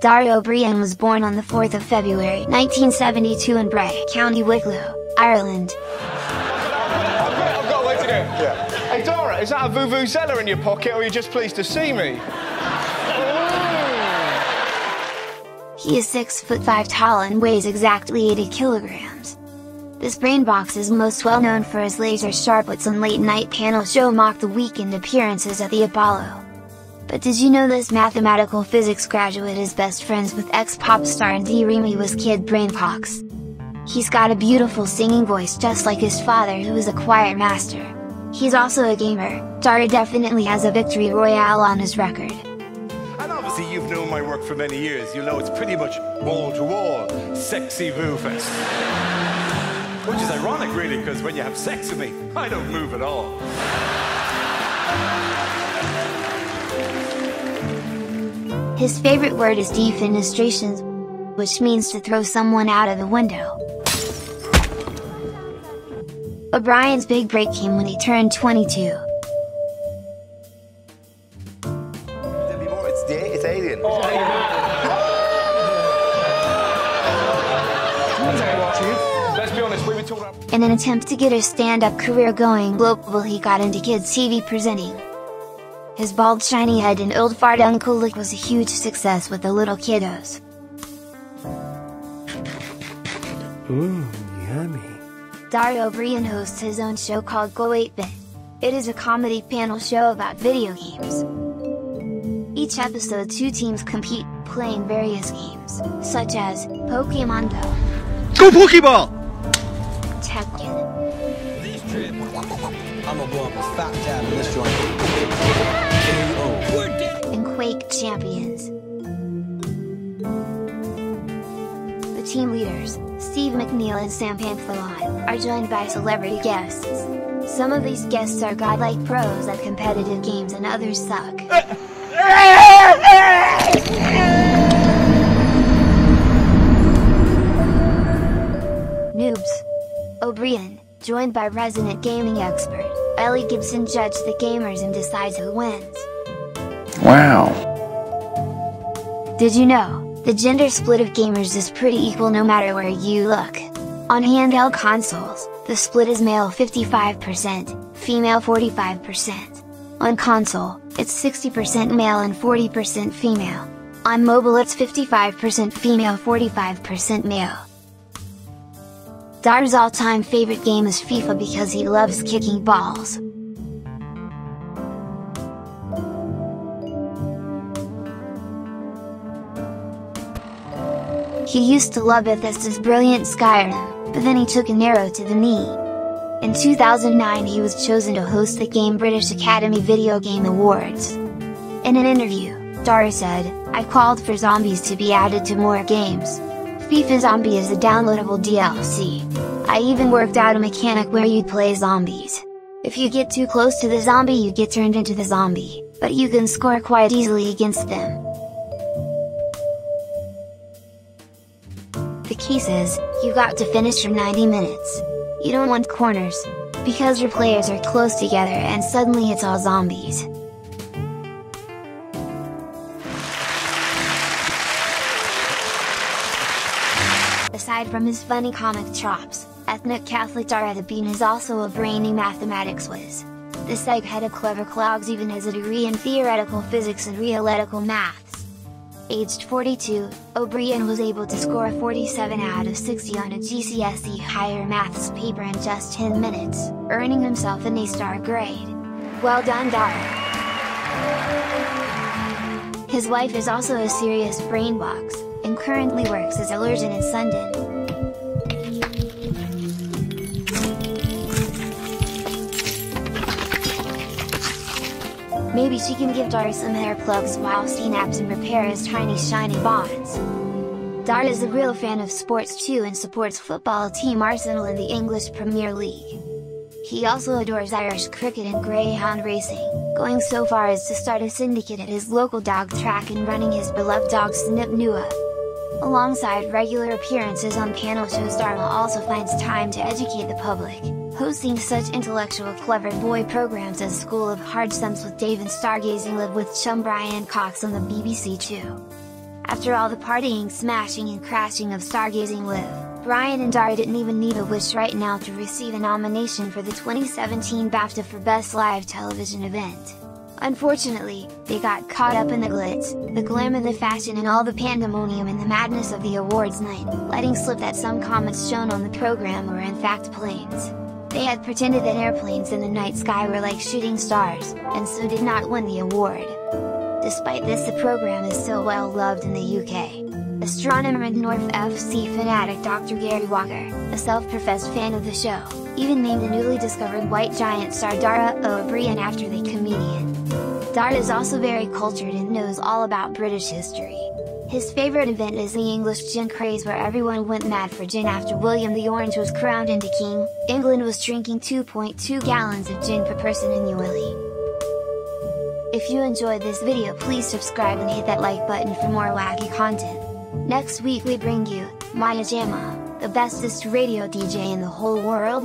Dara Ó Briain was born on the 4th of February 1972 in Bray, County Wicklow, Ireland. I've got a way to go. Yeah. Hey, Dara, is that a vuvuzela in your pocket, or are you just pleased to see me? He is 6 foot 5 tall and weighs exactly 80 kilograms. This brain box is most well known for his laser sharp wits on late night panel show mock the week and appearances at the Apollo. But did you know this mathematical physics graduate is best friends with ex-pop star and D:Ream was Kid Brian Cox? He's got a beautiful singing voice just like his father who is a choir master. He's also a gamer, Dara definitely has a victory royale on his record. And obviously you've known my work for many years, you know it's pretty much wall to wall, sexy Voo Fest. Which is ironic really, because when you have sex with me, I don't move at all. His favorite word is defenestrations, which means to throw someone out of the window. O'Briain's big break came when he turned 22. Debbie Moore, it's, the, it's Alien. Oh, Let's be honest, we were talking about... In an attempt to get his stand-up career going global he got into kids TV presenting. His bald shiny head and old fart uncle look was a huge success with the little kiddos. Ooh, yummy. Dara Ó Briain hosts his own show called Go 8-Bit. It is a comedy panel show about video games. Each episode two teams compete, playing various games, such as, Pokemon Go, Go Pokeball! Tekken, I'm gonna blow up a fat tab in this joint. Champions. The team leaders, Steve McNeil and Sam Pamphilon, are joined by celebrity guests. Some of these guests are godlike pros at competitive games and others suck. Noobs. O'Briain, joined by resident gaming expert, Ellie Gibson judges the gamers and decides who wins. Wow. Did you know, the gender split of gamers is pretty equal no matter where you look? On handheld consoles, the split is male 55%, female 45%. On console, it's 60% male and 40% female. On mobile it's 55% female 45% male. Dar's all-time favorite game is FIFA because he loves kicking balls. He used to love Bethesda's brilliant Skyrim, but then he took an arrow to the knee. In 2009 he was chosen to host the Game British Academy Video Game Awards. In an interview, Dara said, I called for zombies to be added to more games. FIFA Zombie is a downloadable DLC. I even worked out a mechanic where you'd play zombies. If you get too close to the zombie you get turned into the zombie, but you can score quite easily against them. Says, you got to finish your 90 minutes. You don't want corners, because your players are close together and suddenly it's all zombies. Aside from his funny comic chops, ethnic Catholic Dara Bean is also a brainy mathematics whiz. This egghead of clever clogs even has a degree in theoretical physics and realetical maths. Aged 42, O'Briain was able to score a 47 out of 60 on a GCSE higher maths paper in just 10 minutes, earning himself an A-star grade. Well done Dara! His wife is also a serious brain box, and currently works as a surgeon in Sundon. Maybe she can give Dara some hair plugs while naps and repair his tiny shiny bonds. Dara is a real fan of sports too and supports football team Arsenal in the English Premier League. He also adores Irish cricket and greyhound racing, going so far as to start a syndicate at his local dog track and running his beloved dog Snip Nua. Alongside regular appearances on panel shows Dara also finds time to educate the public, hosting such intellectual clever boy programs as School of Hard Sums with Dave and Stargazing Live with chum Brian Cox on the BBC Two. After all the partying smashing and crashing of stargazing Live, Brian and Dara didn't even need a wish right now to receive a nomination for the 2017 BAFTA for Best Live Television Event. Unfortunately, they got caught up in the glitz, the glam the fashion and all the pandemonium and the madness of the awards night, letting slip that some comments shown on the program were in fact planes. They had pretended that airplanes in the night sky were like shooting stars, and so did not win the award. Despite this the program is so well loved in the UK. Astronomer and North FC fanatic Dr. Gary Walker, a self-professed fan of the show, even named the newly discovered white giant star Dara O'Briain after the comedian. Dara is also very cultured and knows all about British history. His favorite event is the English gin craze where everyone went mad for gin after William the Orange was crowned into king, England was drinking 2.2 gallons of gin per person annually. If you enjoyed this video please subscribe and hit that like button for more wacky content. Next week we bring you, Maya Jama, the bestest radio DJ in the whole world,